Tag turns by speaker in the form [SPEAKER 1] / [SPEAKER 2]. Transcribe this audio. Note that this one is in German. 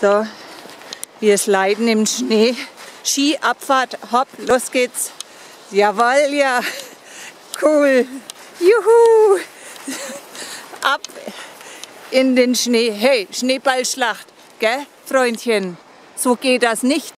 [SPEAKER 1] So, wir sliden im Schnee. Ski, Abfahrt, hopp, los geht's. Jawohl, ja. Cool. Juhu. Ab in den Schnee. Hey, Schneeballschlacht, gell, Freundchen? So geht das nicht.